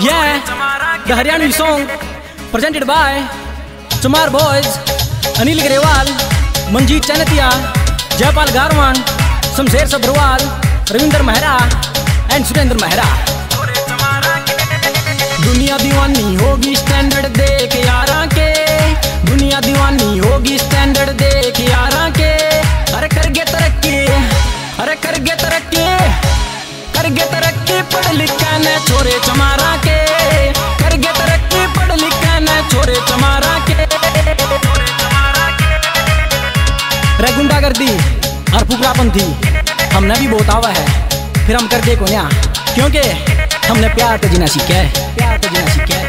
Yeah, the Haryanvi song presented by Chamar Boys, Anil Grewal, Manjeet Chanatia, Jaypal Garwan, Samsher Sabrawal, Ravinder Mehra and Surendra Mehra. दुनिया दीवानी होगी standard देख यारा के दुनिया दीवानी होगी standard देख यारा के अरे कर गे तरक्की अरे कर गे तरक्की कर गे तरक्की पढ़ लिख ने छोरे चमारा रे दी और फुकरापन थी हमने भी बहुत आवा है। फिर हम कर दे को क्योंकि हमने प्यार तो जीना सीखा है। प्यार तो जीना सीखा है।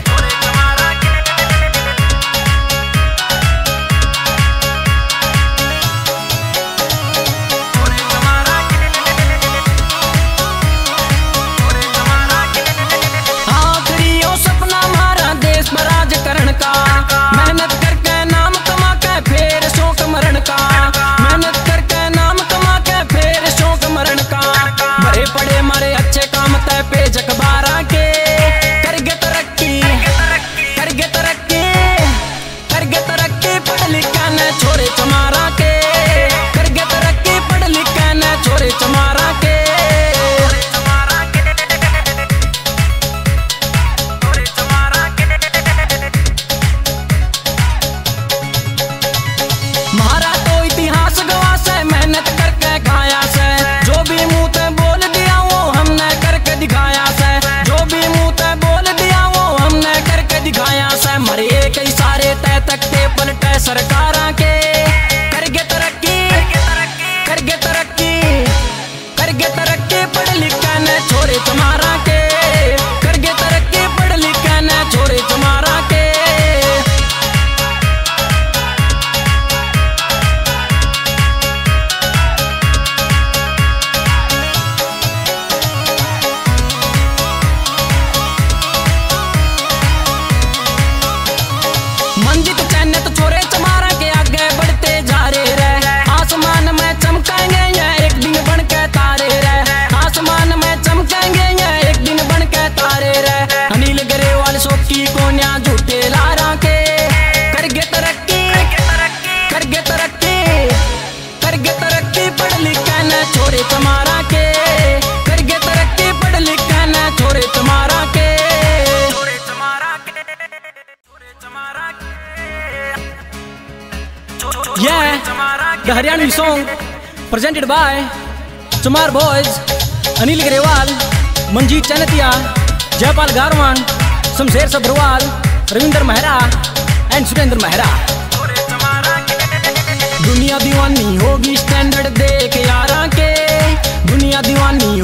Yeah, the Haryanvi song presented by Chamar Boys, Anil Grewal, Manjeet Chanatia, Jaypal Garwan, Samsher Sabrawal, Ravinder Mehra and Surendra Mehra. दीवानी होगी स्टैंडर्ड देख यारा के दुनिया दीवानी हो